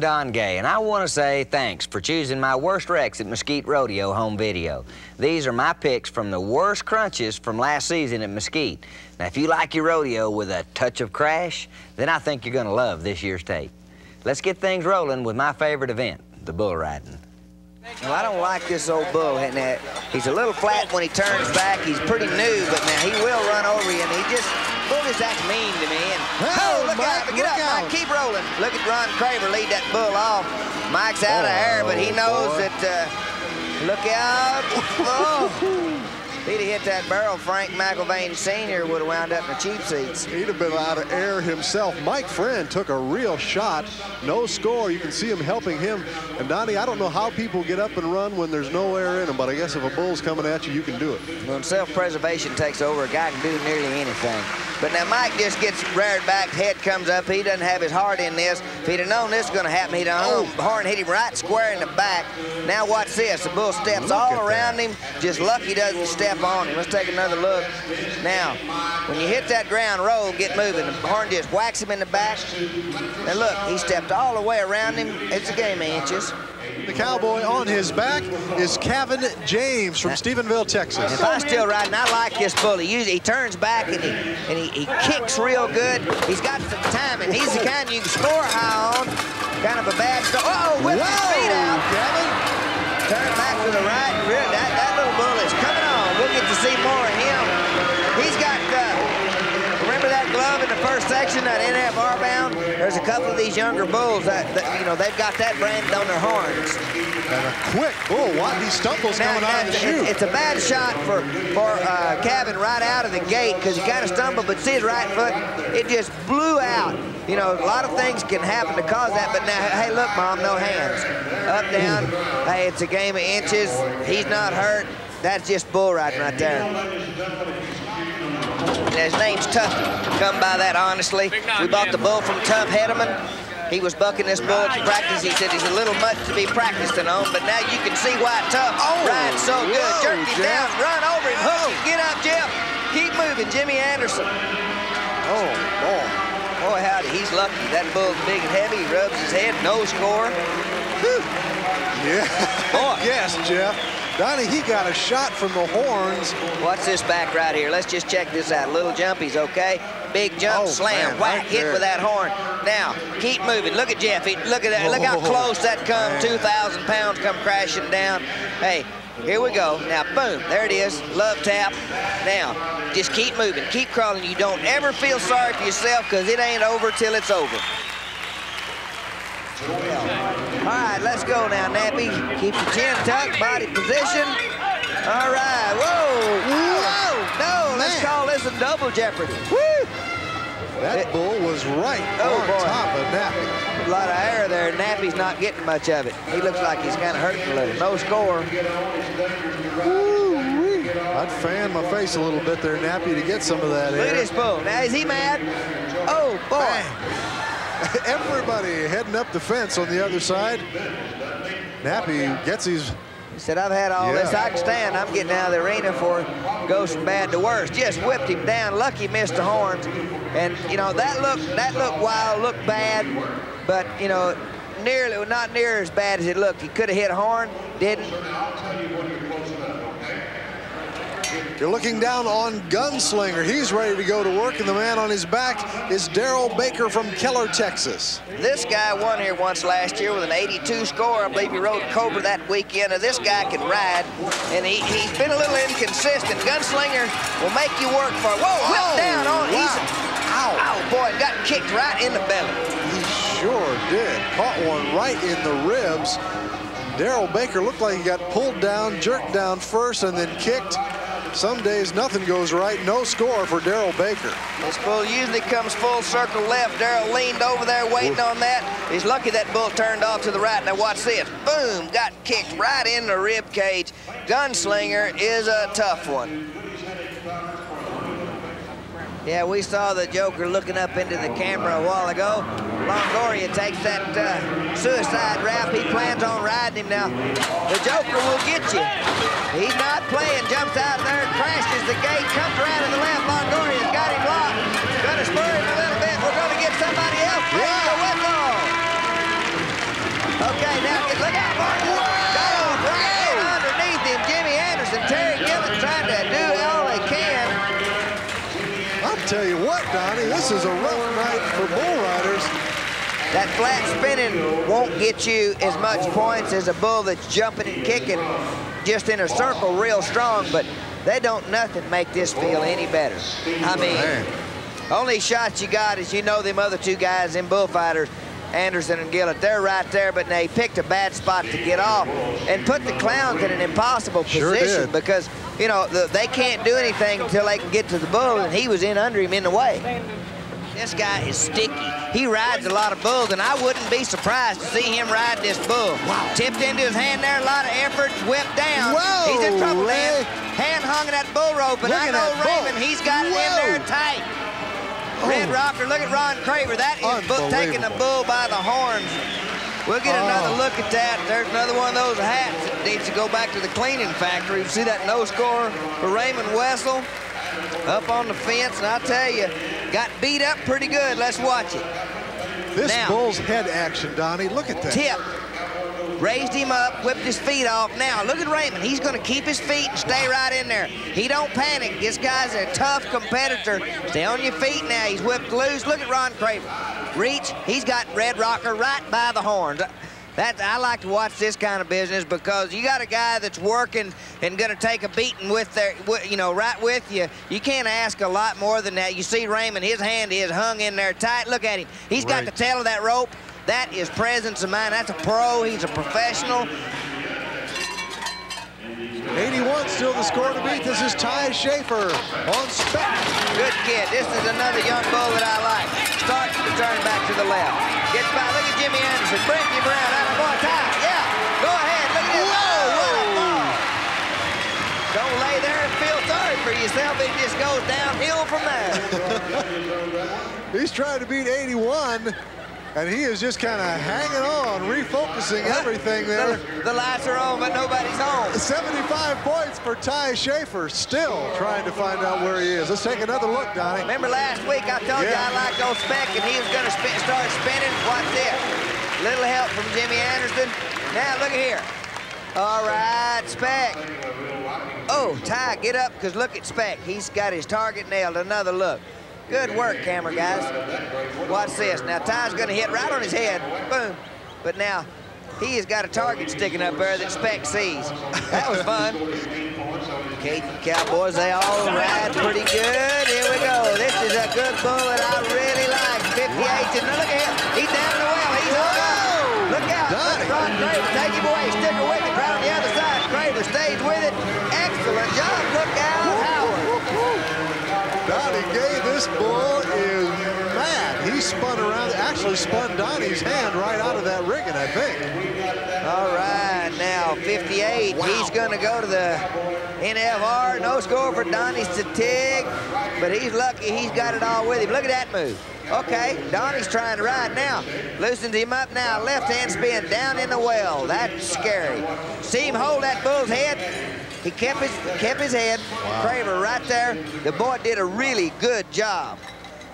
Don Gay, and I want to say thanks for choosing my worst wrecks at Mesquite Rodeo home video. These are my picks from the worst crunches from last season at Mesquite. Now, if you like your rodeo with a touch of crash, then I think you're going to love this year's tape. Let's get things rolling with my favorite event, the bull riding. Well, I don't like this old bull. Now, uh, he's a little flat when he turns back. He's pretty new, but now he will run over you, and he just, bull just acts mean to me. And, oh, look Mike, out, get up, out. Mike, keep rolling. Look at Ron Craver lead that bull off. Mike's out oh, of air, but he knows boy. that, uh, look out. Oh. If he'd have hit that barrel, Frank McIlvaine Sr. would have wound up in the cheap seats. He'd have been out of air himself. Mike Friend took a real shot. No score. You can see him helping him. And Donnie, I don't know how people get up and run when there's no air in them, but I guess if a bull's coming at you, you can do it. When self-preservation takes over, a guy can do nearly anything. But now Mike just gets reared back, head comes up. He doesn't have his heart in this. If he'd have known this was going to happen, he'd have oh. horn hit him right square in the back. Now watch this. The bull steps Look all around that. him. Just lucky doesn't step on him. Let's take another look. Now, when you hit that ground roll, get moving. The horn just whacks him in the back. And look, he stepped all the way around him. It's a game of inches. The cowboy on his back is Kevin James from Stephenville, Texas. If I'm still riding, I like this bull. He, usually, he turns back and he and he, he kicks real good. He's got some timing. He's the kind you can score high on. Kind of a bad start. Oh, whip his feet out. Kevin. Turn back to the right. That, that little bull is coming on. We'll get to see more of him. He's got uh, remember that glove in the first section, that NFR bound, there's a couple of these younger bulls that, that you know, they've got that brand on their horns. And a quick bull. What? He stumbles now, coming out of the chute. It's a bad shot for, for uh, Kevin right out of the gate because he kind of stumbled, but see his right foot, it just blew out. You know, a lot of things can happen to cause that, but now, hey, look, Mom, no hands. Up, down, hey, it's a game of inches. He's not hurt. That's just bull riding right there. His name's Tuff. Come by that honestly. We bought the bull from Tuff Hedeman. He was bucking this bull to practice. He said he's a little much to be practicing on, but now you can see why Tuff oh, rides so good. Whoa, Jerk him Jeff. down, run over him, hook him. Get up, Jeff. Keep moving, Jimmy Anderson. Oh, boy. Boy, howdy, he's lucky. That bull's big and heavy. He rubs his head, no score. Whew. Yeah. Boy. yes, Jeff. Donnie, he got a shot from the horns. What's this back right here? Let's just check this out. Little jumpy's okay. Big jump, oh, slam, man, whack, right hit with that horn. Now, keep moving. Look at Jeffy. Look at that. Look how close that come. 2,000 pounds come crashing down. Hey, here we go. Now, boom, there it is. Love tap. Now, just keep moving. Keep crawling. You don't ever feel sorry for yourself because it ain't over till it's over. All right, let's go now, Nappy. Keep your chin tucked, body position. All right, whoa, whoa, no, let's call this a double jeopardy. Woo! That it, bull was right oh, on boy. top of Nappy. A lot of air there. Nappy's not getting much of it. He looks like he's kind of hurting a little. No score. I'd fan my face a little bit there, Nappy, to get some of that Look air. Look at this bull. Now, is he mad? Oh, boy. Bang. Everybody heading up the fence on the other side. Nappy gets his he said, I've had all yeah. this I can stand. I'm getting out of the arena for goes from bad to worse. Just whipped him down. Lucky missed the horns. And, you know, that looked, that looked wild, looked bad, but, you know, nearly, not near as bad as it looked. He could have hit a horn, didn't. You're looking down on Gunslinger. He's ready to go to work, and the man on his back is Daryl Baker from Keller, Texas. This guy won here once last year with an 82 score. I believe he rode Cobra that weekend. And this guy can ride, and he, he's been a little inconsistent. Gunslinger will make you work for it. Whoa, whip oh, down on wow. He's, ow. ow, boy, got kicked right in the belly. He sure did. Caught one right in the ribs. Daryl Baker looked like he got pulled down, jerked down first, and then kicked. Some days nothing goes right. No score for Daryl Baker. This bull usually comes full circle left. Daryl leaned over there waiting Ooh. on that. He's lucky that bull turned off to the right. Now watch this. Boom, got kicked right in the rib cage. Gunslinger is a tough one. Yeah, we saw the Joker looking up into the camera a while ago. Longoria takes that uh, suicide route. He plans on riding him now. The Joker will get you. He's not playing. Jumps out there, crashes the gate, comes around to the left. Longoria's got him locked. Gonna spur him a little bit. We're gonna get somebody else. Yeah. The whistle. Okay, now look out, Martin. Got on right underneath him. Jimmy Anderson, Terry Gillett trying to do all they can. I'll tell you what, Donnie, this is a rough that flat spinning won't get you as much points as a bull that's jumping and kicking just in a circle real strong, but they don't nothing make this feel any better. I mean, oh, Man. only shots you got is you know them other two guys in bullfighters, Anderson and Gillett, they're right there, but they picked a bad spot to get off and put the clowns in an impossible sure position did. because, you know, the, they can't do anything until they can get to the bull, and he was in under him in the way. This guy is sticky. He rides a lot of bulls, and I wouldn't be surprised to see him ride this bull. Wow. Tipped into his hand there, a lot of effort, whipped down. Whoa, He's in trouble, Ray. man. Hand hung in that bull rope, and Look I at know that bull. Raymond, he's got it in there tight. Oh. Red Oh. Rocker, look at Ron Craver. That is taking the bull by the horns. We'll get another Oh. look at that. There's another one of those hats that needs to go back to the cleaning factory. You see that no score for Raymond Wessel up on the fence, and I'll tell you, got beat up pretty good. Let's watch it. This Now- bull's head action, Donnie. Look at that. Tip. Raised him up, whipped his feet off. Now, look at Raymond. He's going to keep his feet and stay right in there. He don't panic. This guy's a tough competitor. Stay on your feet now. He's whipped loose. Look at Ron Craver. Reach. He's got Red Rocker right by the horns. That, I like to watch this kind of business because you got a guy that's working and going to take a beating with their, you know, right with you. You can't ask a lot more than that. You see Raymond, his hand is hung in there tight. Look at him. He's got the tail of that rope. That is presence of mind. That's a pro. He's a professional. 81 still the score to beat. This is Ty Schaefer on Speck. Good kid. This is another young bull that I like. Starts to turn back to the left. Gets by. Look at Jimmy Anderson. Him around. Out of boy, Ty. Yeah. Go ahead. Look at this. Oh, what a ball. Don't lay there and feel sorry for yourself. It just goes downhill from there. He's trying to beat 81, and he is just kind of hanging on, refocusing everything there. The, the lights are on, but nobody's home. 75 points for Ty Schaefer, still trying to find out where he is. Let's take another look, Donnie. Remember last week I told you Yeah. I liked old Speck and he was going to spin, start spinning? Watch this. Little help from Jimmy Anderson. Now look at here. All right, Speck. Oh, Ty, get up because look at Speck. He's got his target nailed. Another look. Good work, camera guys. Watch this. Now Ty's going to hit right on his head. Boom. But now he has got a target sticking up there that Speck sees. That was fun. Keith Cowboys, they all ride pretty good. Here we go. This is a good bull that I really like. 58. And look at him. He's down in the well. He's up. Look out. Look Donnie. at Ron Craver. Take him away. Stick her with it. Right on the other side. Craver stays with it. Excellent job. Look out, Howard. Donnie Gay, this bull is mad. He spun around, actually spun Donnie's hand right out of that rigging, I think. All right, now 58. He's going to go to the NFR. No score for Donnie Statig, but he's lucky he's got it all with him. Look at that move. Okay, Donnie's trying to ride now. Loosens him up now. Left hand spin down in the well. That's scary. See him hold that bull's head. He kept his kept his head. Craver right there. The boy did a really good job.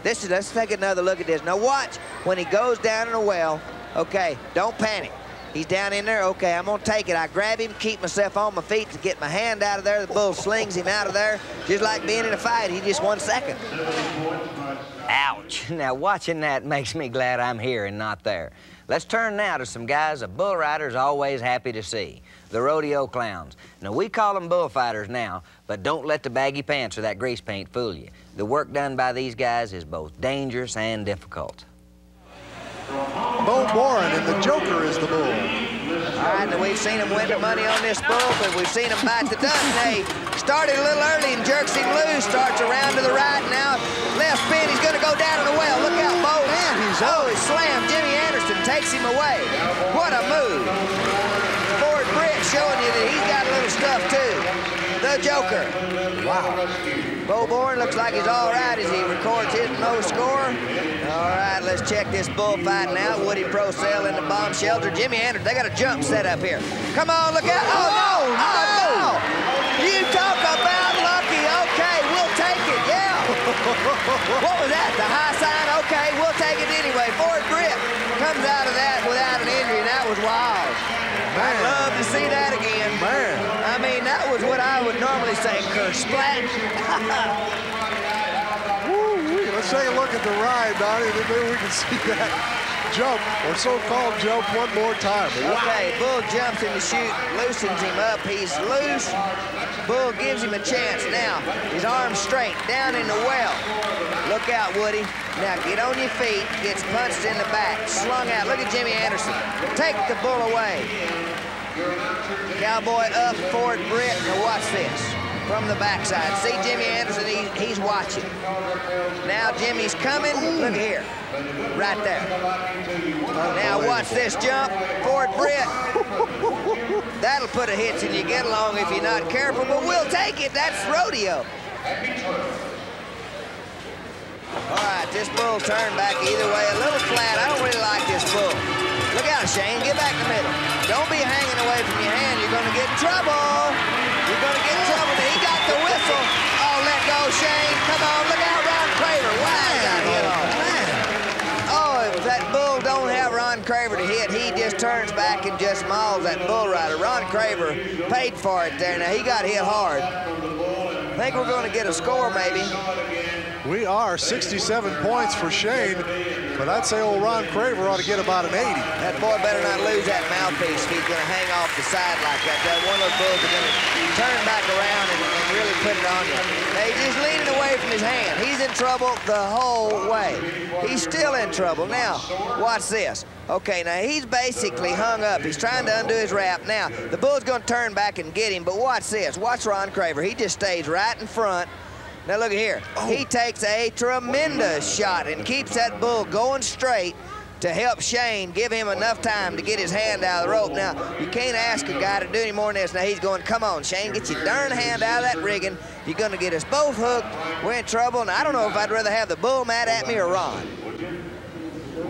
This is, let's take another look at this. Now watch when he goes down in the well. Okay, don't panic. He's down in there. Okay, I'm gonna take it. I grab him, keep myself on my feet to get my hand out of there. The bull slings him out of there, just like being in a fight. He just one second. Ouch. Now watching that makes me glad I'm here and not there. Let's turn now to some guys a bull rider's always happy to see. The rodeo clowns. Now we call them bullfighters now, but don't let the baggy pants or that grease paint fool you. The work done by these guys is both dangerous and difficult. Bo Warren and the Joker is the bull. All right, now we've seen him win the money on this bull, but we've seen him bite the dust. Hey, started a little early and jerks him loose, starts around to the right, now left spin, he's gonna go down in the well. Look out, Bo. Man, he's Oh, he slammed. Jimmy Anderson takes him away. What a move. Showing you that he's got a little stuff too. The Joker. Wow. Bo Bourne looks like he's all right as he records his no score. All right, let's check this bullfight now. Woody Procell in the bomb shelter. Jimmy Anderson, they got a jump set up here. Come on, look out. Oh, no. Oh, no. You talk about lucky. Okay, we'll take it. Yeah. what was that? The high sign? Okay, we'll take it anyway. Ford Britt comes out of that without an injury, and that was wild. I'd love to see that again. Man. I mean, that was what I would normally say, curse splat. Woo-wee. Let's take a look at the ride, Donnie, and maybe we can see that jump, or so-called jump, one more time. Okay, Bull jumps in the chute, loosens him up. He's loose. Bull gives him a chance. Now, his arms straight, down in the well. Look out, Woody. Now, get on your feet. Gets punched in the back, slung out. Look at Jimmy Anderson. Take the bull away. Cowboy up, Ford, Britt. Now, watch this from the backside. See Jimmy Anderson, he, he's watching. Now Jimmy's coming, look here, right there. Now watch this jump, Ford Britt. That'll put a hitch in you get along if you're not careful, but we'll take it, that's rodeo. All right, this bull turned back either way, a little flat. I don't really like this bull. Look out, Shane, get back in the middle. Don't be hanging away from your hand, you're gonna get in trouble. You're going to get in trouble. He got the whistle. Oh, let go, Shane. Come on, look out, Ron Craver. Wow, got hit oh, on. Oh, if that bull don't have Ron Craver to hit, he just turns back and just mauls that bull rider. Ron Craver paid for it there. Now, he got hit hard. I think we're going to get a score, maybe. We are 67 points for Shane, but I'd say old Ron Craver ought to get about an 80. That boy better not lose that mouthpiece if he's going to hang off the side like that. That one of those bulls going to turn back around and, and really put it on you. Now, he's just leaning away from his hand. He's in trouble the whole way. He's still in trouble. Now, watch this. Okay, now he's basically hung up. He's trying to undo his wrap. Now, the bull's going to turn back and get him, but watch this. Watch Ron Craver. He just stays right in front. Now look here. Oh. He takes a tremendous shot and keeps that bull going straight to help Shane give him enough time to get his hand out of the rope. Now, you can't ask a guy to do any more than this. Now, he's going, come on, Shane, get your darn hand out of that rigging. You're going to get us both hooked. We're in trouble, and I don't know if I'd rather have the bull mad at me or Ron.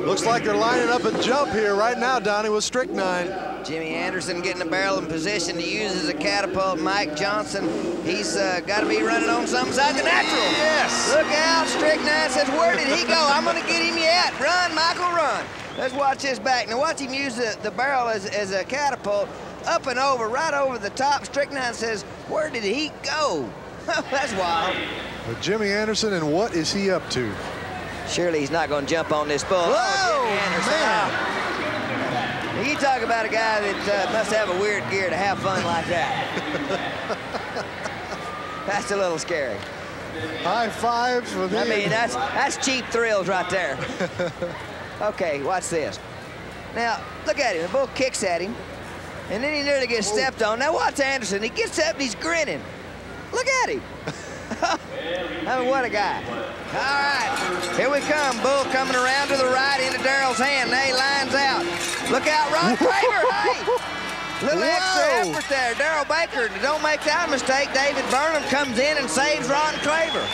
Looks like they're lining up a jump here right now, Donnie, with strychnine. Jimmy Anderson getting the barrel in position to use as a catapult. Mike Johnson, he's uh, got to be running on some side the natural. Yes. Look out, strychnine says, where did he go? I'm going to get him yet. Run, Michael, run. Let's watch this back. Now watch him use the, the barrel as, as a catapult up and over, right over the top. Strychnine says, where did he go? That's wild. But Jimmy Anderson, and what is he up to? Surely he's not going to jump on this bull. Whoa, oh, man. You talk about a guy that uh, must have a weird gear to have fun like that. that's a little scary. High fives for the. I mean, that's that's cheap thrills right there. okay, watch this. Now, look at him. The bull kicks at him, and then he nearly gets stepped on. Now watch Anderson. He gets up and he's grinning. Look at him. I mean, what a guy. All right, here we come. Bull coming around to the right into Daryl's hand. Now lines out. Look out, Ron Craver. hey, little Whoa. extra effort there. Darrell Baker, don't make that mistake. David Burnham comes in and saves Ron Craver.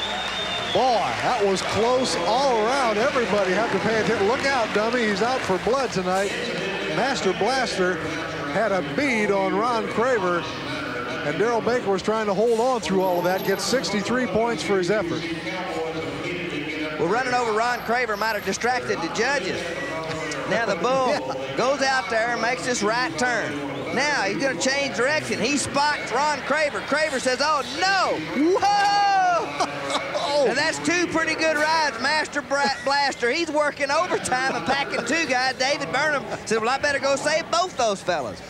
Boy, that was close all around. Everybody had to pay attention. Look out, dummy. He's out for blood tonight. Master Blaster had a bead on Ron Craver. And Daryl Baker was trying to hold on through all of that, gets 63 points for his effort. Well, running over Ron Craver might have distracted the judges. Now the bull yeah. goes out there and makes this right turn. Now he's going to change direction. He spots Ron Craver. Craver says, oh, no. Whoa! and that's two pretty good rides. Master Blaster, he's working overtime and packing two guys. David Burnham said, well, I better go save both those fellas.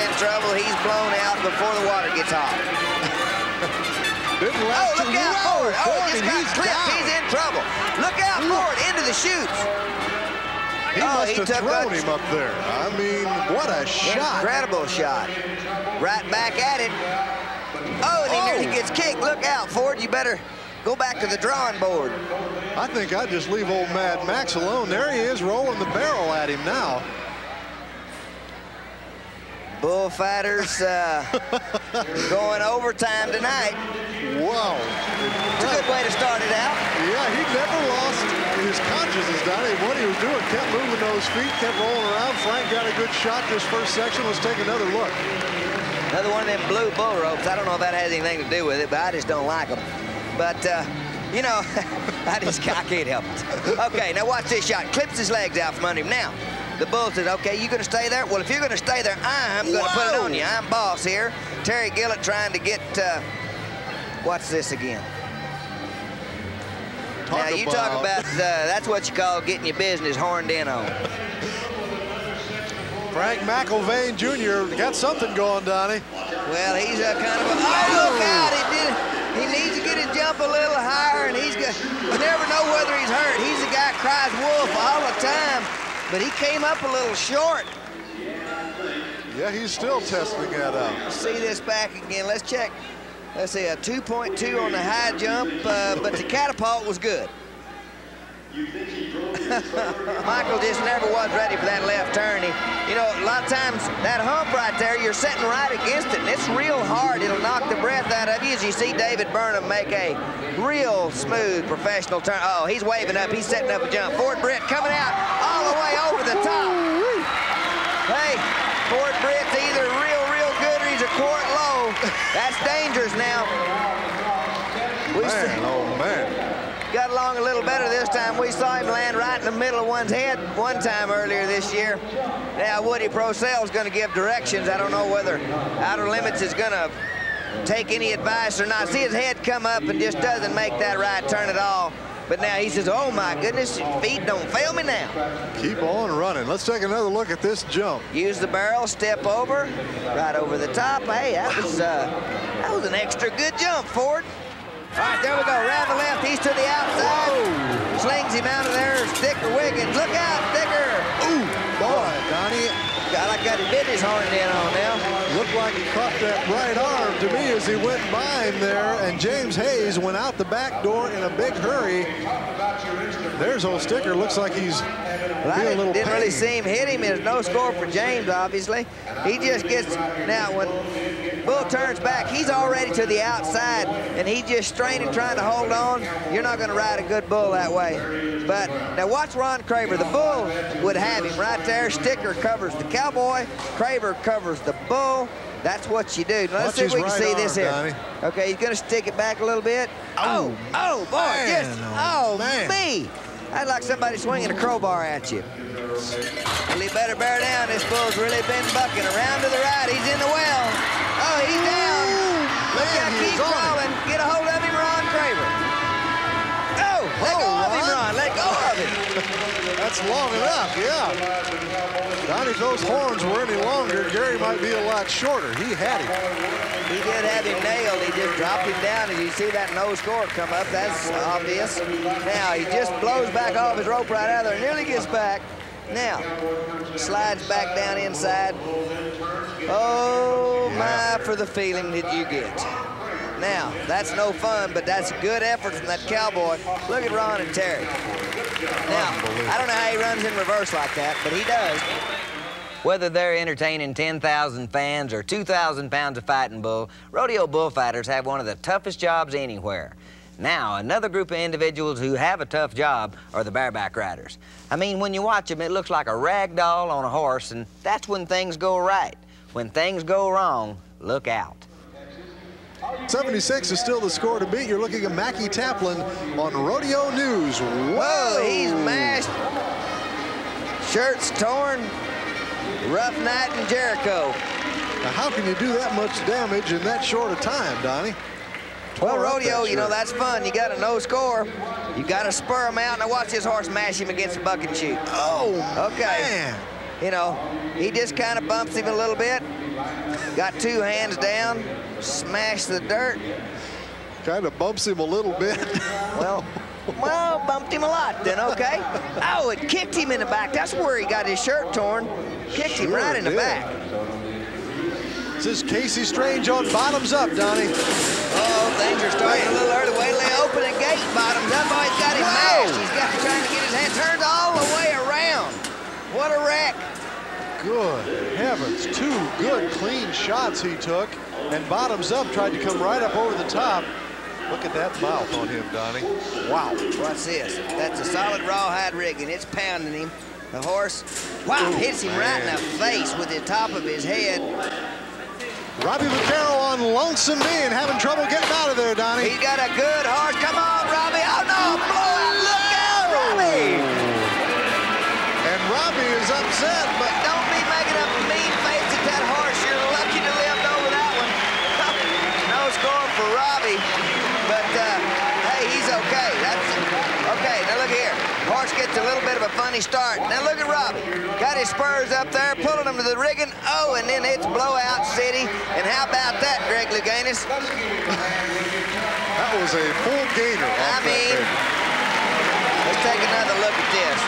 He's in trouble. He's blown out before the water gets hot. oh, look out forward. Oh, just got he's clipped. Down. He's in trouble. Look out forward into the chutes. He oh, must he have thrown him up there. I mean, what a shot. Incredible shot. Right back at it. Oh, and he oh. nearly gets kicked. Look out, Ford. You better go back to the drawing board. I think I'd just leave old Mad Max alone. There he is, rolling the barrel at him now bullfighters uh, going overtime tonight. Wow. It's a good way to start it out. Yeah, he never lost his consciousness, Donnie. What he was doing, kept moving those feet, kept rolling around. Frank got a good shot this first section. Let's take another look. Another one of them blue bull ropes. I don't know if that has anything to do with it, but I just don't like them. But, uh, you know, I just I can't help it. Okay, now watch this shot. Clips his legs out from under him. Now, the bull says, okay, you gonna stay there? Well, if you're gonna stay there, I'm gonna Whoa. put it on you. I'm boss here. Terry Gillett trying to get, uh, what's this again? now you about. talk about uh, that's what you call getting your business horned in on. Frank McIlvain Jr. got something going, Donnie. Well, he's a kind of a, oh, look out, he did, he needs to get his jump a little higher, and he's got, you never know whether he's hurt. He's the guy that cries wolf all the time, but he came up a little short. Yeah, he's still testing that out. See this back again. Let's check. Let's see, a 2.2 on the high jump, uh, but the catapult was good. Michael just never was ready for that left turn. He, you know, a lot of times that hump right there, you're sitting right against it, and it's real hard. It'll knock the breath out of you as you see David Burnham make a real smooth professional turn. Oh, he's waving up. He's setting up a jump. Ford Britt coming out all the way over the top. Hey, Ford Britt's either real, real good or he's a quart low. That's dangerous now. We Man, oh along a little better this time. We saw him land right in the middle of one's head one time earlier this year. Now, Woody Procell is going to give directions. I don't know whether Outer Limits is going to take any advice or not. See his head come up and just doesn't make that right turn at all. But now he says, oh my goodness, feet don't fail me now. Keep on running. Let's take another look at this jump. Use the barrel, step over, right over the top. Hey, that was uh, that was an extra good jump, Ford. All right, there we go. Round the left, he's to the outside. Slings him out of there. Sticker Wiggins. Look out, Sticker. Ooh, boy, Donnie, Got like got his business horned in on now. Looked like he caught that right arm to me as he went by him there, and James Hayes went out the back door in a big hurry. There's old Sticker. Looks like he's Well, a didn't, little didn't really see him hit him. There's no score for James, obviously. He just gets, now when Bull turns back, he's already to the outside, and he just straining, trying to hold on. You're not going to ride a good bull that way. But now watch Ron Craver. The bull would have him right there. Sticker covers the cowboy. Craver covers the bull. That's what you do. Now, let's Watch see if we can right see this here. Donnie. Okay, he's going to stick it back a little bit. Oh, oh, oh boy, man, just, oh, oh, man. me. That's like somebody swinging a crowbar at you. Well, he better bear down. This bull's really been bucking around to the right. He's in the well. Oh, he's down. Look man, out, keep is on it. crawling. Get a hold of him, Ron Craver. Oh, Oh, go of him, Ron. Ron. Let go of him. That's long enough, yeah. Donnie, if those horns were any longer, Gary might be a lot shorter. He had him. He did have him nailed. He just dropped him down. As you see that no score come up, that's obvious. Now, he just blows back off his rope right out of there. Nearly gets back. Now, slides back down inside. Oh, my, for the feeling that you get. Now, that's no fun, but that's good effort from that cowboy. Look at Ron and Terry. Now, I don't know how he runs in reverse like that, but he does. Whether they're entertaining 10,000 fans or 2,000 pounds of fighting bull, rodeo bullfighters have one of the toughest jobs anywhere. Now, another group of individuals who have a tough job are the bareback riders. I mean, when you watch them, it looks like a rag doll on a horse, and that's when things go right. When things go wrong, look out. 76 is still the score to beat. You're looking at Mackie Taplin on Rodeo News. Whoa, Whoa, he's mashed. Shirts torn. Rough night in Jericho. Now, how can you do that much damage in that short a time, Donnie? Well, rodeo, you know, that's fun. You got a no score. You got to spur him out. Now watch this horse mash him against the bucket chute. Oh, Okay. man. You know, he just kind of bumps him a little bit. Got two hands down. smashed the dirt. Kind of bumps him a little bit. Well, well, bumped him a lot then, okay? Oh, it kicked him in the back. That's where he got his shirt torn. Kicked him right in the did. back. this is Casey Strange on bottoms up, Donnie. Oh, things are starting a little early. They open the gate bottoms up. Oh, he's got him Whoa. mashed. He's got trying to get his hand turned all the way around. What a wreck. Good heavens, two good clean shots he took. And bottoms up tried to come right up over the top. Look at that mouth on him, Donnie. Wow. What's this? That's a solid rawhide rigging. It's pounding him. The horse, wow, hits him right in the face with the top of his head. Robbie Vaquero on lonesome knee and having trouble getting out of there, Donnie. He's got a good horse. Come on, Robbie. Oh, no, blowout. Look out, Robbie. And Robbie is upset, but Don't be making a mean face at that horse. You're lucky to live over that one. no score for Robbie, but uh, hey, he's okay. That's okay. Now look here. Horse gets a little bit of a funny start. Now look at Robbie. Got his spurs up there, pulling them to the rigging. Oh, and then it's blowout city. And how about that, Greg Louganis? that was a full gainer. I mean, let's take another look at this.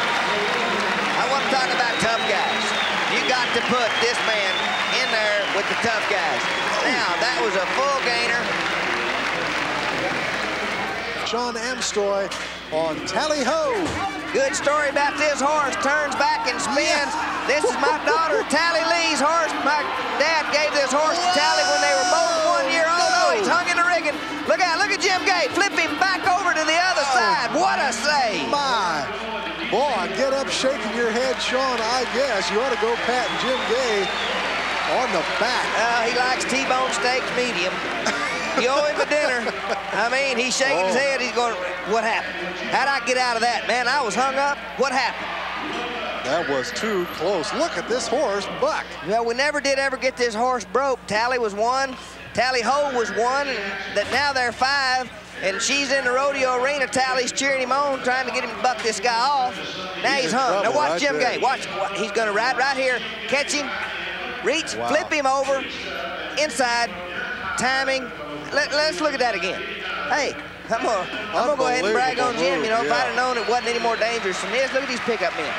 I want to talk about tough guys. You got to put this man in there with the tough guys. Now, that was a full gainer. Sean Amstoy on Tally Ho. Good story about this horse. Turns back and spins. Yeah. This is my daughter, Tally Lee's horse. My dad gave this horse to Tally when they were both one year old. Oh, he's hung in the rigging. Look out, look at Jim Gay. Flip him back over to the other oh, side. What a save. My. Boy, get up shaking your head, Sean. I guess you ought to go pat Jim Gay on the back. Uh, he likes T-bone steak medium. You owe him a dinner. I mean, he's shaking oh. his head. He's going, what happened? How'd I get out of that? Man, I was hung up. What happened? That was too close. Look at this horse, Buck. Well, we never did ever get this horse broke. Tally was one. Tally Ho was one. And that now they're five. And she's in the rodeo arena. Tally's cheering him on, trying to get him to buck this guy off. Now he's, he's hung. Now watch right Jim. Gay. Watch. He's going to ride right here, catch him, reach, wow. flip him over, inside, timing, let, us look at that again. Hey, I'm gonna, I'm gonna go ahead and brag on Jim. You know, yeah. if I'd have known it wasn't any more dangerous than this, look at these pickup men.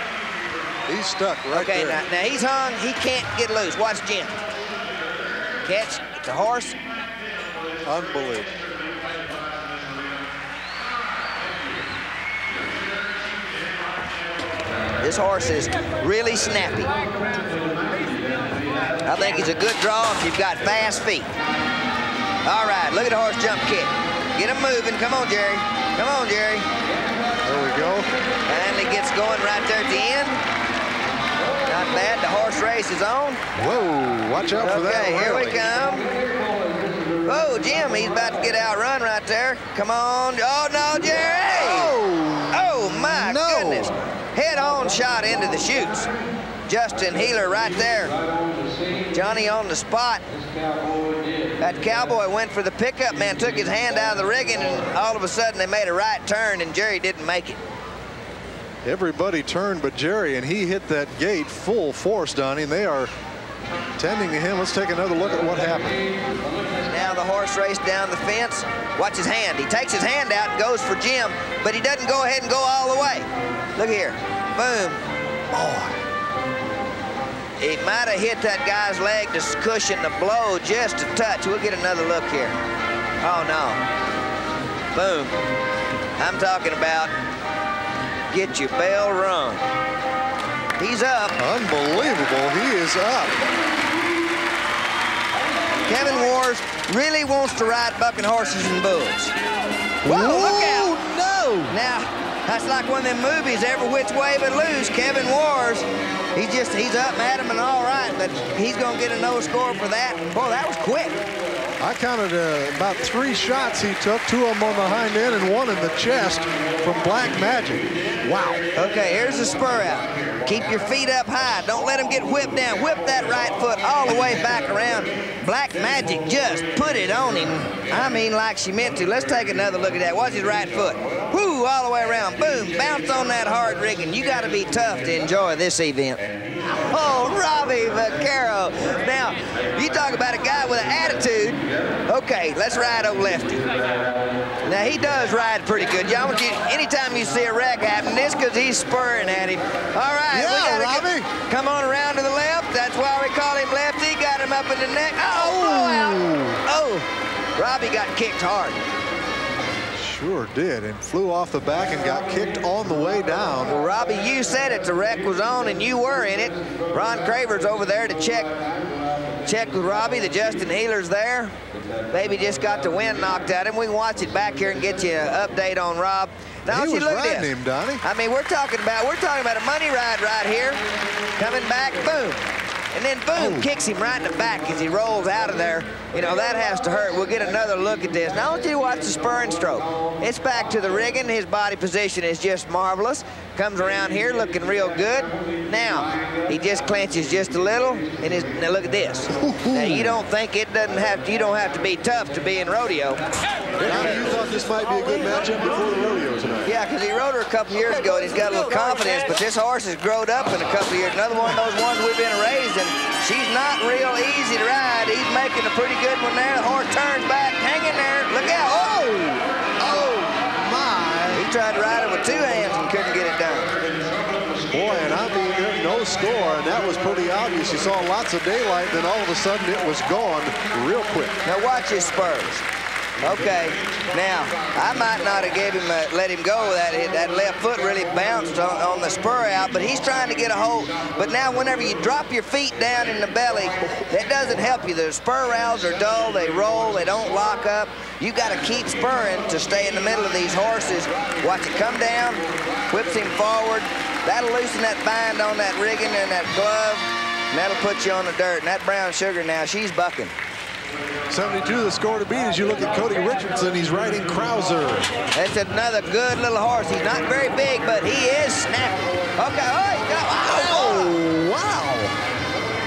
He's stuck right okay, there. now, now he's hung. He can't get loose. Watch Jim. Catch the horse. Unbelievable. This horse is really snappy. I think he's a good draw if you've got fast feet. All right, look at the horse jump kick. Get him moving. Come on, Jerry. Come on, Jerry. There we go. Finally gets going right there at the end. Not bad. The horse race is on. Whoa, watch out okay, for that. Okay, here we come. Oh, Jim, he's about to get outrun right there. Come on. Oh, no, Jerry. Oh, oh my no. goodness. Head-on shot into the chutes. Justin Heeler right there. Johnny on the spot. That cowboy went for the pickup man, took his hand out of the rigging, and all of a sudden they made a right turn, and Jerry didn't make it. Everybody turned but Jerry, and he hit that gate full force, Donnie, and they are tending to him. Let's take another look at what happened. Now the horse raced down the fence. Watch his hand. He takes his hand out and goes for Jim, but he doesn't go ahead and go all the way. Look here. Boom. Boy. He might have hit that guy's leg to cushion the blow just a touch. We'll get another look here. Oh, no. Boom. I'm talking about get your bell rung. He's up. Unbelievable. He is up. Kevin Wars really wants to ride bucking horses and bulls. Whoa, Whoa look out. no. Now, that's like one of them movies, every which way but loose. Kevin Wars He's just, he's up, Adam, and all right, but he's going to get a no score for that. Boy, that was quick. I counted uh, about three shots he took, two of them on the hind end and one in the chest from Black Magic. Wow. Okay, here's the spur out. Keep your feet up high. Don't let him get whipped down. Whip that right foot all the way back around. Black Magic just put it on him. I mean like she meant to. Let's take another look at that. Watch his right foot. Whoo, all the way around. Boom, bounce on that hard rigging. You got to be tough to enjoy this event. Oh, Robbie Vaquero. Now, you talk about a guy with an attitude. Okay, let's ride old Lefty. Now, he does ride pretty good. Y'all want you, anytime you see a wreck happen, this because he's spurring at him. All right, yeah, Robbie. Get, come on around to the left. That's why we call him Lefty. Got him up in the neck. Oh, oh. oh. Robbie got kicked hard. Sure did, and flew off the back and got kicked on the way down. Well, Robbie, you said it. The wreck was on, and you were in it. Ron Craver's over there to check check with Robbie. The Justin Heeler's there. Maybe just got the wind knocked out him. We can watch it back here and get you an update on Rob. Now, he was look riding him, Donnie. I mean, we're talking about we're talking about a money ride right here. Coming back, boom. And then boom, oh. kicks him right in the back as he rolls out of there. You know, that has to hurt. We'll get another look at this. Now, I want you to watch the spur and stroke. It's back to the rigging. His body position is just marvelous. Comes around here looking real good. Now, he just clenches just a little. And his, now look at this. now, you don't think it doesn't have, to, you don't have to be tough to be in rodeo. Donnie, you thought this might be a good matchup before the rodeo tonight. Yeah, because he rode her a couple years ago, and he's got a little confidence, but this horse has grown up in a couple years. Another one of those ones we've been raising. She's not real easy to ride. He's making a pretty good one there. The horse turns back, hanging there. Look out. Oh! Oh, my. He tried to ride it with two hands and couldn't get it done. Boy, and I mean, there no score, and that was pretty obvious. You saw lots of daylight, then all of a sudden it was gone real quick. Now watch his spurs. Okay, now I might not have gave him a, let him go. That that left foot really bounced on, on the spur out, but he's trying to get a hold. But now whenever you drop your feet down in the belly, that doesn't help you. The spur rails are dull, they roll, they don't lock up. You got to keep spurring to stay in the middle of these horses. Watch it come down, whips him forward. That'll loosen that bind on that rigging and that glove, and that'll put you on the dirt. And that brown sugar now, she's bucking. 72 the score to beat as you look at Cody Richardson. He's riding Krauser. That's another good little horse. He's not very big, but he is snappy. Okay, oh, he got, Oh, wow.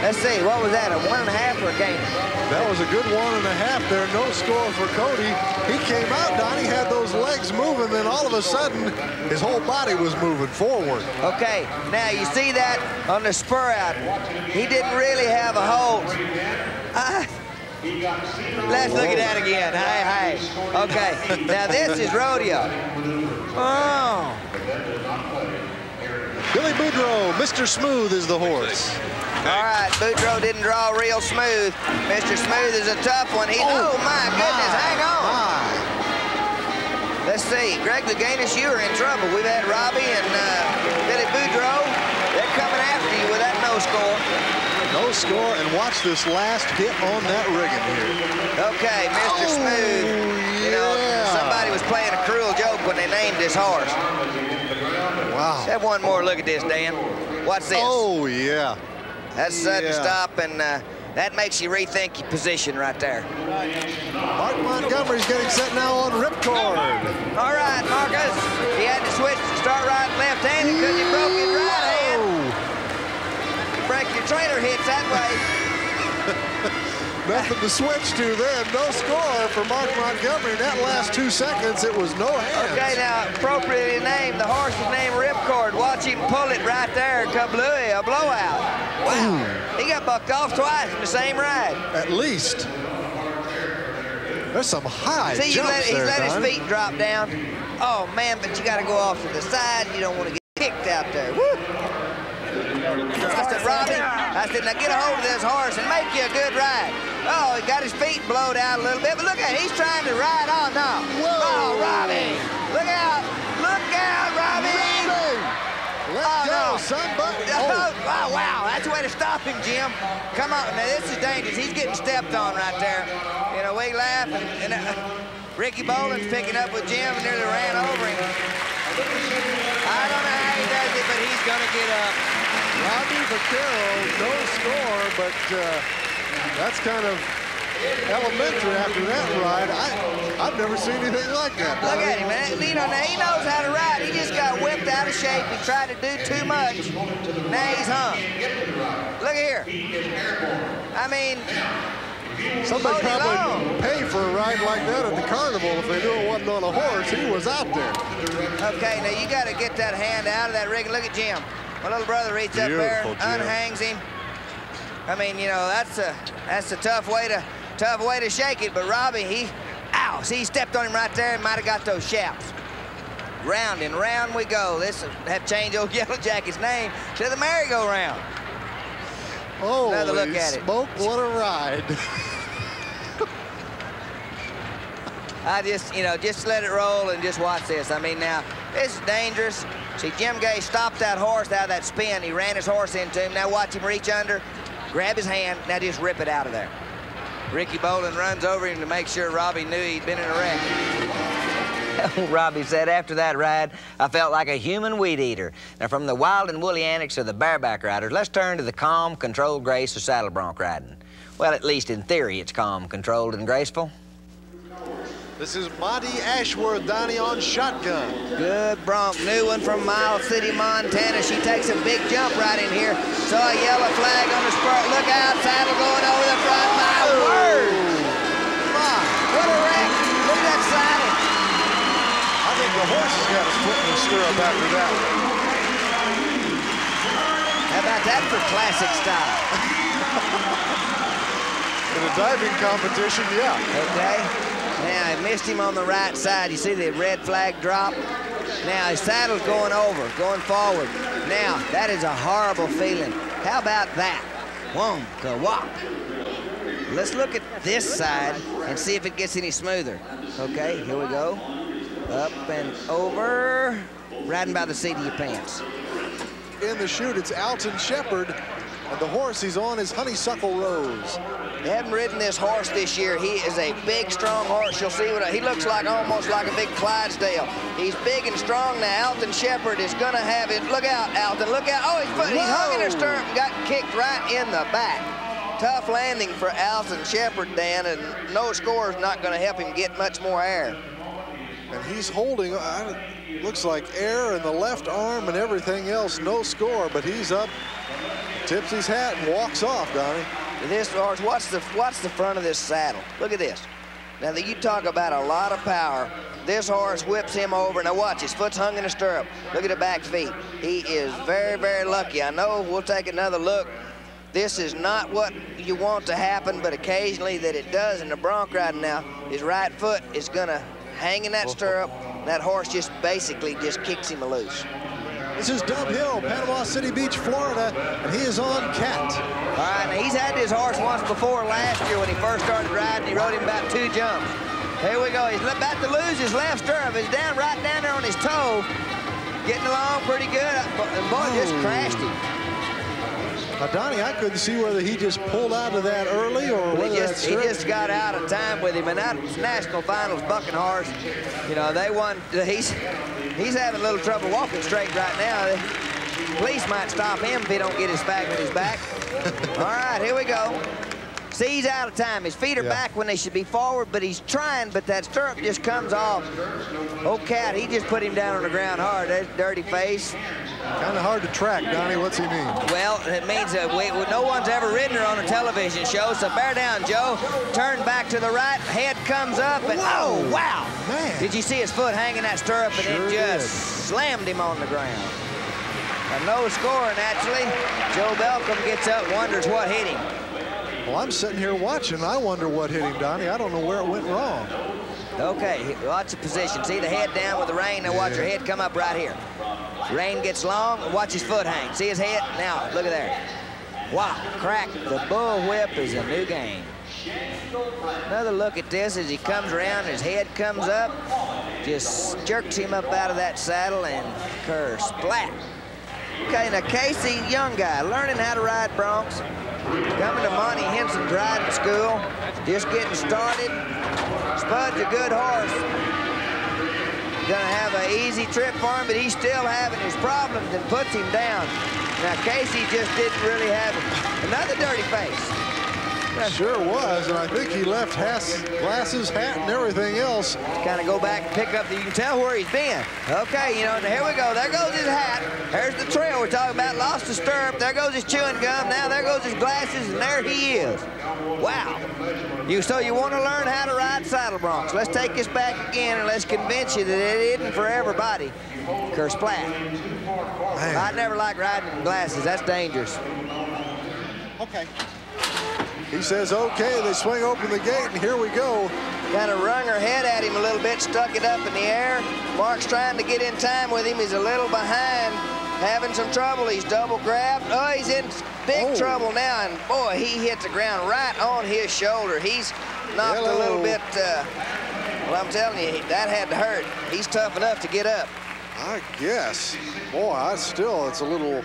Let's see, what was that, a one and a half or a game? That was a good one and a half there. No score for Cody. He came out, Donnie had those legs moving, then all of a sudden, his whole body was moving forward. Okay, now you see that on the spur out. He didn't really have a hold. Uh, let's look at that again. Hey, hey. Okay, now this is rodeo. Oh. Billy Boudreau, Mr. Smooth is the horse. All right, Boudreaux didn't draw real smooth. Mr. Smooth is a tough one. He, oh, my goodness, hang on. My. Let's see, Greg Louganis, you are in trouble. We've had Robbie and uh, Billy Boudreaux. They're coming after you with that no score. No score, and watch this last hit on that rigging here. Okay, Mr. Oh, Smooth. You know, yeah. somebody was playing a cruel joke when they named this horse. Wow. Let's have one more look at this, Dan. What's this? Oh, yeah. That's sudden yeah. stop, and uh, that makes you rethink your position right there. Mark Montgomery's getting set now on ripcord. All right, Marcus. He had to switch to start right and left-handed because he broke his right hand. You break your trailer hits that way. Nothing to switch to then. No score for Mark Montgomery. In that last two seconds, it was no hands. Okay, now appropriately named. The horse is named Ripcord. Watch him pull it right there. Kablooey, a blowout. Wow. He got bucked off twice in the same ride. At least. There's some high See, jumps let, he's there, let his feet drop down. Oh, man, but you got to go off to the side. You don't want to get kicked out there. Woo. I said, Robbie, I said, now get a hold of this horse and make you a good ride. Oh, he got his feet blowed out a little bit, but look at he's trying to ride on now. Oh, Robbie, look out. Look out, Robbie. Let Oh, go, no. son, Oh, oh. wow, wow, that's the way to stop him, Jim. Come on, now this is dangerous. He's getting stepped on right there. You know, we laugh, and, and uh, Ricky Boland's picking up with Jim and nearly ran over him. I don't know how he does it, but he's gonna get up. Robbie Vaquero, no score, but uh, that's kind of elementary after that ride. I, I've never seen anything like that. Look at him, man. You know, now he knows how to ride. He just got whipped out of shape. He tried to do too much. Now he's hung. Look here. I mean, Somebody probably long. pay for a ride like that at the carnival if they knew it wasn't on a horse. He was out there. Okay, now you got to get that hand out of that rig. Look at Jim. My little brother reaches up there, Beautiful, unhangs him. I mean, you know, that's a that's a tough way to tough way to shake it. But Robbie, he, ow, see, he stepped on him right there and might have got those shouts. Round and round we go. This have changed old Yellow Jacket's name to the merry-go-round. Oh, Another look at it. smoke, what a ride. I just, you know, just let it roll and just watch this. I mean, now, this is dangerous. See, Jim Gay stopped that horse out of that spin. He ran his horse into him. Now watch him reach under, grab his hand, now just rip it out of there. Ricky Boland runs over him to make sure Robbie knew he'd been in a wreck. Robbie said, after that ride, I felt like a human weed eater. Now, from the wild and woolly antics of the bareback riders, let's turn to the calm, controlled grace of saddle bronc riding. Well, at least in theory, it's calm, controlled, and graceful. This is Monty Ashworth, Donnie on shotgun. Good bronc, new one from Miles City, Montana. She takes a big jump right in here. Saw a yellow flag on the spur. Look out, saddle going over the front. My oh. word! My. What a wreck! Look at that saddle. I think the horse has got his foot in the stirrup after that How about that for classic style? in a diving competition, yeah. Okay. Now, I missed him on the right side. You see the red flag drop? Now, his saddle's going over, going forward. Now, that is a horrible feeling. How about that? One, wop. Let's look at this side and see if it gets any smoother. Okay, here we go. Up and over. Riding by the seat of your pants. In the chute, it's Alton Shepard. And the horse he's on is Honeysuckle Rose. They haven't ridden this horse this year. He is a big, strong horse. You'll see what he looks like, almost like a big Clydesdale. He's big and strong now. Alton Shepard is going to have it. Look out, Alton. Look out. Oh, he's, put, he's hung in his stirrup and got kicked right in the back. Tough landing for Alton Shepard, Dan, and no score is not going to help him get much more air. And he's holding, uh, looks like air in the left arm and everything else. No score, but he's up, tips his hat and walks off, Donnie. This horse, what's the, what's the front of this saddle? Look at this. Now, that you talk about a lot of power. This horse whips him over. Now, watch, his foot's hung in a stirrup. Look at the back feet. He is very, very lucky. I know we'll take another look. This is not what you want to happen, but occasionally that it does in the bronc riding now. His right foot is going to hang in that stirrup. and That horse just basically just kicks him loose. This is Dub Hill, Panama City Beach, Florida, and he is on Cat. All right, now he's had this horse once before last year when he first started riding. He rode him about two jumps. Here we go. He's about to lose his left stirrup. He's down right down there on his toe. Getting along pretty good. Uh, and boy, just oh. crashed him. Now, Donnie, I couldn't see whether he just pulled out of that early or whether he just, he just got out of time with him. And that national finals bucking horse, you know, they won. He's he's having a little trouble walking straight right now. The police might stop him if he don't get his bag on his back. All right, here we go. See, he's out of time. His feet are yeah. back when they should be forward, but he's trying, but that stirrup just comes off. Oh, Cat, he just put him down on the ground hard. That dirty face. Kind of hard to track, Donnie. What's he mean? Well, it means that we, no one's ever ridden her on a television show, so bear down, Joe. Turn back to the right, head comes up, and Whoa. oh, wow. Man. Did you see his foot hanging that stirrup, and sure it just did. slammed him on the ground. A no score, naturally. Joe Belcom gets up, wonders what hit him. Well, I'm sitting here watching. I wonder what hit him, Donnie. I don't know where it went wrong. Okay, watch the position. See the head down with the rein. Now watch your head come up right here. Rein gets long. Watch his foot hang. See his head? Now, look at there. Wow, crack. The bull whip is a new game. Another look at this as he comes around, his head comes up, just jerks him up out of that saddle and curse, splat. Okay, now Casey, young guy, learning how to ride broncs, coming to Monty Riding school, just getting started. Spud's a good horse. Gonna have an easy trip for him, but he's still having his problems and puts him down. Now, Casey just didn't really have another dirty face. Sure was, and I think he left glasses, hat, and everything else. Kind of go back and pick up, the, you can tell where he's been. Okay, you know, here we go. There goes his hat. There's the trail we're talking about. Lost the stirrup. There goes his chewing gum. Now there goes his glasses, and there he is. Wow. You So you want to learn how to ride saddle broncs. Let's take this back again, and let's convince you that it isn't for everybody. Curse Platt. I never like riding glasses. That's dangerous. Okay. He says, okay, they swing open the gate, and here we go. Kind of wrung her head at him a little bit, stuck it up in the air. Mark's trying to get in time with him. He's a little behind, having some trouble. He's double grabbed. Oh, he's in big oh. trouble now, and boy, he hit the ground right on his shoulder. He's knocked Hello. a little bit, uh, well, I'm telling you, that had to hurt. He's tough enough to get up. I guess. Boy, I still, it's a little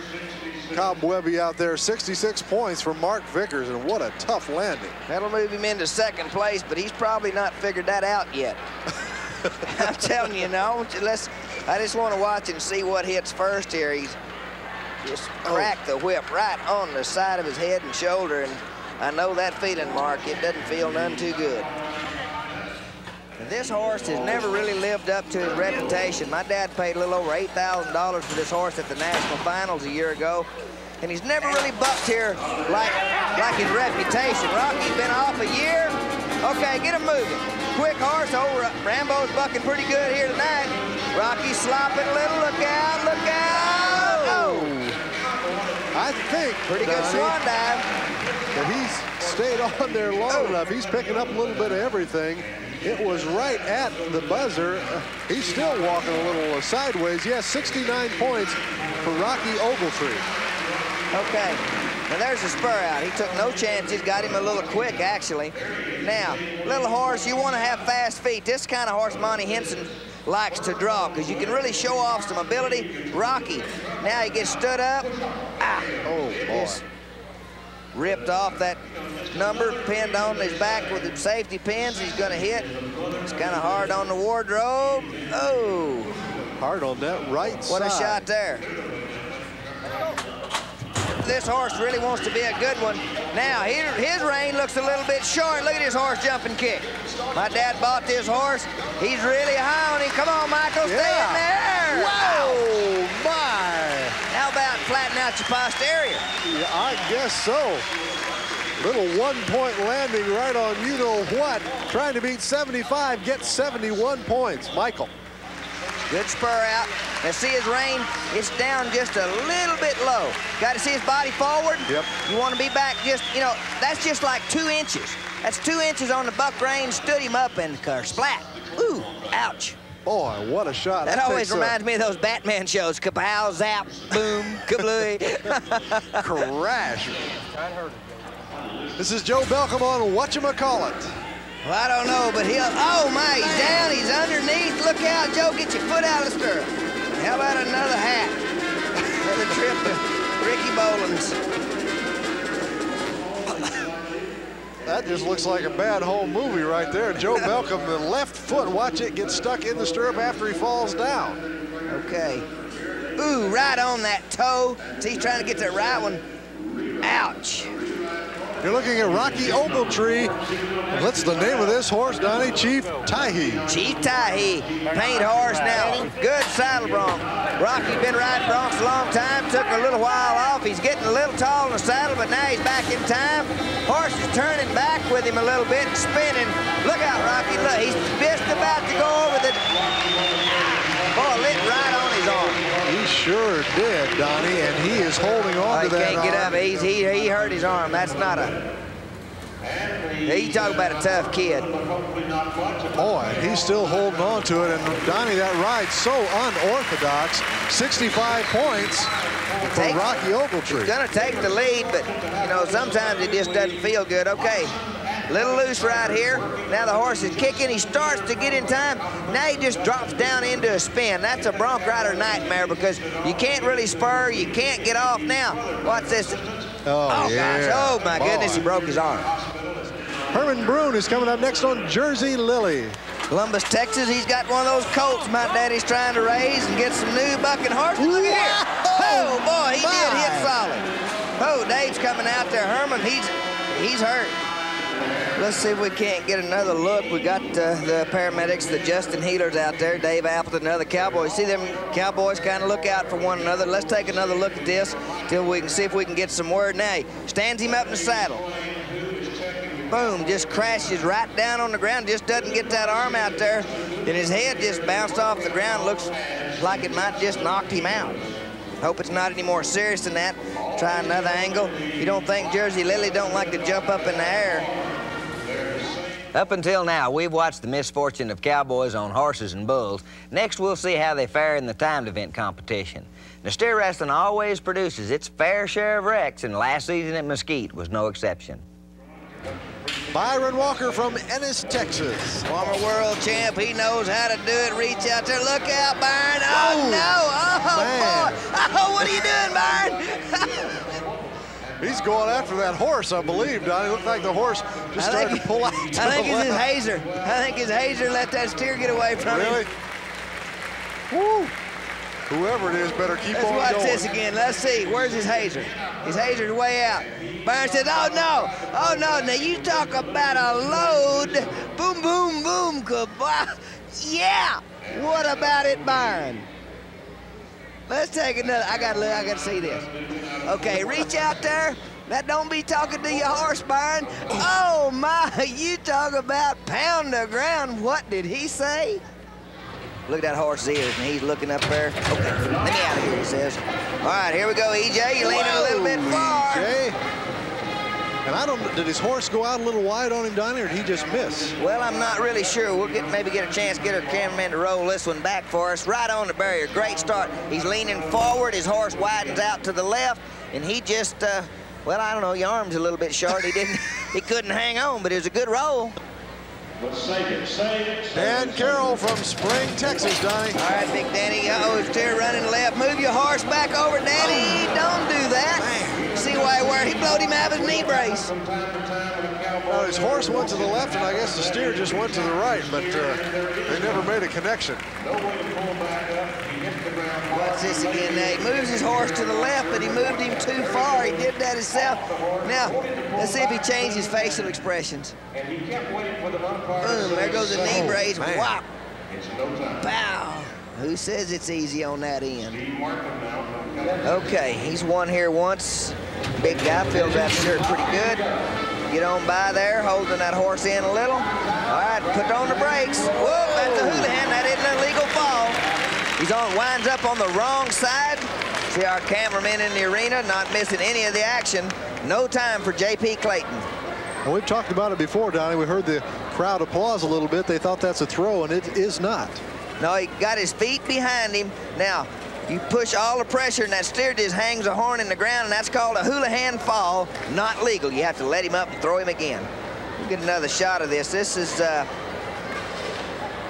cobwebby out there. 66 points from Mark Vickers, and what a tough landing. That'll move him into second place, but he's probably not figured that out yet. I'm telling you, no. Let's. I just want to watch and see what hits first here. He's just oh. cracked oh. the whip right on the side of his head and shoulder, and I know that feeling, Mark. It doesn't feel none too good. This horse has never really lived up to his reputation. My dad paid a little over $8,000 for this horse at the national finals a year ago, and he's never really bucked here like, like his reputation. Rocky's been off a year, Okay, get him moving. Quick horse. Oh, Rambo's bucking pretty good here tonight. Rocky's slopping a little. Look out, look out. Oh. I think Pretty good swan dive. that he's stayed on there long Oh. enough. He's picking up a little bit of everything. It was right at the buzzer. He's still walking a little sideways. Yes, 69 points for Rocky Ogletree. Okay. And there's a spur out. He took no chances. Got him a little quick, actually. Now, little horse, you want to have fast feet. This kind of horse Monty Henson likes to draw because you can really show off some ability. Rocky. Now he gets stood up. Ah. Oh, boy. Ripped off that number, pinned on his back with the safety pins. He's going to hit. It's kind of hard on the wardrobe. Oh, Hard on that right what side. What a shot there. This horse really wants to be a good one. Now, his, his rein looks a little bit short. Look at his horse jumping kick. My dad bought this horse. He's really high on him. Come on, Michael, stay in there. Whoa, my. How about flatten out your posterior? Yeah, I guess so. Little one-point landing right on you-know-what. Trying to beat 75, gets 71 points. Michael. Good spur out. Now see his rein, it's down just a little bit low. Got to see his body forward. Yep. You want to be back just, you know, that's just like two inches. That's two inches on the buck rein, stood him up and splat. Ooh, ouch. Boy, what a shot. That always a reminds me of those Batman shows. Kapow, zap, boom, kablooey. crash. This is Joe Belcom on Whatchamacallit. well, I don't know, but he'll, oh my, he's down, he's underneath. Look out, Joe, get your foot out of the stirrup. How about another hat? Another trip to Ricky Boland's. That just looks like a bad home movie right there. Joe Belcom, the left foot, watch it get stuck in the stirrup after he falls down. Okay. Ooh, right on that toe. See, he's trying to get that right one. Ouch. You're looking at Rocky Ogletree. What's the name of this horse, Donnie? Chief Tahi. Chief Tahi, paint horse now. Good saddle bronc. Rocky been riding broncs a long time, took a little while off. He's getting a little tall in the saddle, but now he's back in time. Horse is turning back with him a little bit, spinning. Look out, Rocky, look, he's just about to go over the... Boy, lit right on his arm. Sure did, Donnie, and he is holding on to he can't get arm. up. He's, he, he hurt his arm. That's not a... He talk about a tough kid. Boy, he's still holding on to it. And Donnie, that ride's so unorthodox. 65 points for Take- Rocky Ogletree. He's Gonna take the lead, but you know, sometimes it just doesn't feel good. Okay, little loose right here. Now the horse is kicking. He starts to get in time. Now he just drops down into a spin. That's a bronc rider nightmare because you can't really spur. You can't get off. Now, watch this. Oh, oh gosh. yeah. Oh my goodness, he broke his arm. Herman Brune is coming up next on Jersey Lily. Columbus, Texas. He's got one of those colts my daddy's trying to raise and get some new bucking horses. Look at here. Oh, boy, he did hit solid. Oh, Dave's coming out there. Herman, he's he's hurt. Let's see if we can't get another look. We got uh, the paramedics, the Justin Heelers out there, Dave Appleton, and other Cowboys. See them Cowboys kind of look out for one another. Let's take another look at this till we can see if we can get some word. Now, he stands him up in the saddle. Boom, just crashes right down on the ground, just doesn't get that arm out there. And his head just bounced off the ground. Looks like it might just knocked him out. Hope it's not any more serious than that. Try another angle. You don't think Jersey Lily don't like to jump up in the air. Up until now, we've watched the misfortune of cowboys on horses and bulls. Next, we'll see how they fare in the timed event competition. Now, steer wrestling always produces its fair share of wrecks, and last season at Mesquite was no exception. Byron Walker from Ennis, Texas. Former world champ, he knows how to do it. Reach out there, look out, Byron. Oh, Whoa. no. Oh, Man. boy. Oh, what are you doing, Byron? He's going after that horse, I believe, Donnie. Looked like the horse just I started think, to pull out. I think it's his hazer. I think his hazer let that steer get away from Really? him. Woo! Whoever it is better keep on. going. Let's watch this again. Let's see. Where's his hazer? His hazer's way out. Byron says, oh, no. Oh, no. Now, you talk about a load. Boom, boom, boom. Goodbye. Yeah. What about it, Byron? Let's take another. I got to I got to see this. Okay, reach out there. That don't be talking to your horse, Byron. Oh, my, you talk about pound the ground. What did he say? Look at that horse's ears, and he's looking up there. Okay, let me out of here, he says. All right, here we go, EJ. You're leaning a little bit far. Okay. And I don't, did his horse go out a little wide on him, Donnie, or did he just miss? Well, I'm not really sure. We'll get maybe get a chance to get our cameraman to roll this one back for us. Right on the barrier. Great start. He's leaning forward. His horse widens out to the left, and he just, uh, well, I don't know. Your arm's a little bit short. He didn't, he couldn't hang on, but it was a good roll. Dan Carroll from Spring, Texas, Donnie. All right, Big Danny. Uh-oh, steer running left. Move your horse back over, Danny. Don't do that. See where he blowed him out of his knee brace. Well, his horse went to the left, and I guess the steer just went to the right, but uh, they never made a connection. Watch this again now. He moves his horse to the left, but he moved him too far. He did that himself. Now, let's see if he changed his facial expressions. Boom, there goes the knee brace. man. Whop. Bow. Who says it's easy on that end? Okay, he's won here once. Big guy fills that shirt pretty good. Get on by there, holding that horse in a little. All right, put on the brakes. Whoa, that's a Houlihan. That isn't an illegal fall. He's on, winds up on the wrong side. See our cameraman in the arena not missing any of the action. No time for J.P. Clayton. And we've talked about it before, Donnie. We heard the crowd applause a little bit. They thought that's a throw, and it is not. No, he got his feet behind him. Now, you push all the pressure, and that steer just hangs a horn in the ground, and that's called a Houlihan fall, not legal. You have to let him up and throw him again. We'll get another shot of this. This is uh,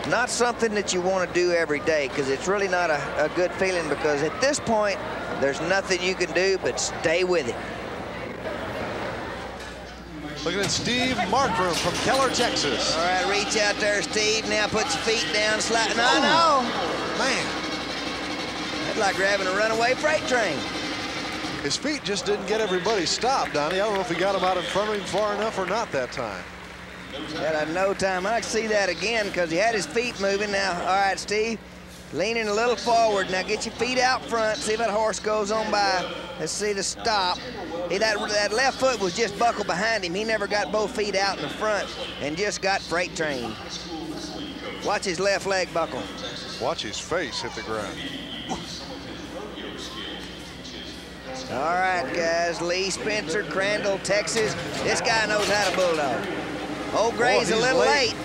not something that you want to do every day because it's really not a, a good feeling because at this point, there's nothing you can do but stay with it. Looking at Steve Markram from Keller, Texas. All right, reach out there, Steve. Now put your feet down, slide. No, no. Man, That's like grabbing a runaway freight train. his feet just didn't get everybody stopped, Donnie. I don't know if he got him out in front of him far enough or not that time. Had no time. I'd see that again because he had his feet moving. Now, all right, Steve, leaning a little forward. Now get your feet out front. See if that horse goes on by. Let's see the stop. Hey, that, that left foot was just buckled behind him. He never got both feet out in the front and just got freight trained. Watch his left leg buckle. Watch his face hit the ground. All right, guys. Lee Spencer, Crandall, Texas. This guy knows how to bulldog. Old Gray's Boy, a little late. late.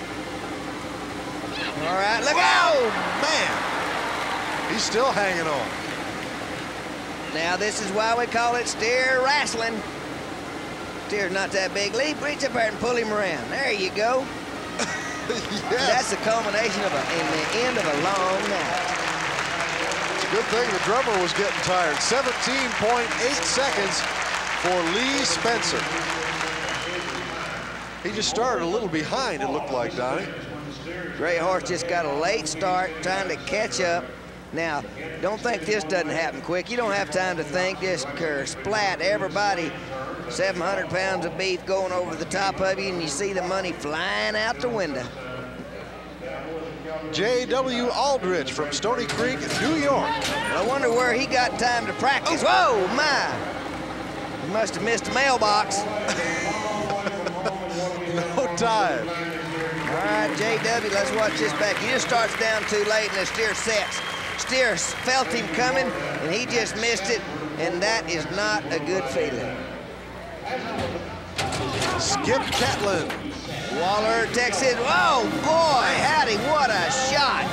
All right, look Oh, out! man. He's still hanging on. Now this is why we call it steer wrestling. Steer's not that big. Lee, reach up there and pull him around. There you go. yes. That's the culmination of a, in the end of a long night. Good thing the drummer was getting tired. 17.8 seconds for Lee Spencer. He just started a little behind, it looked like, Donnie. Gray Horse just got a late start, trying to catch up. Now, don't think this doesn't happen quick. You don't have time to think. Just splat everybody. 700 pounds of beef going over the top of you, and you see the money flying out the window. J.W. Aldrich from Stony Creek, New York. I wonder where he got time to practice. Whoa, my! He must have missed a mailbox. No time. All right, JW, let's watch this back. He just starts down too late and the steer sets. Steer felt him coming and he just missed it, and that is not a good feeling. Skip Catlin. Waller, Texas. Oh, boy, howdy, what a shot.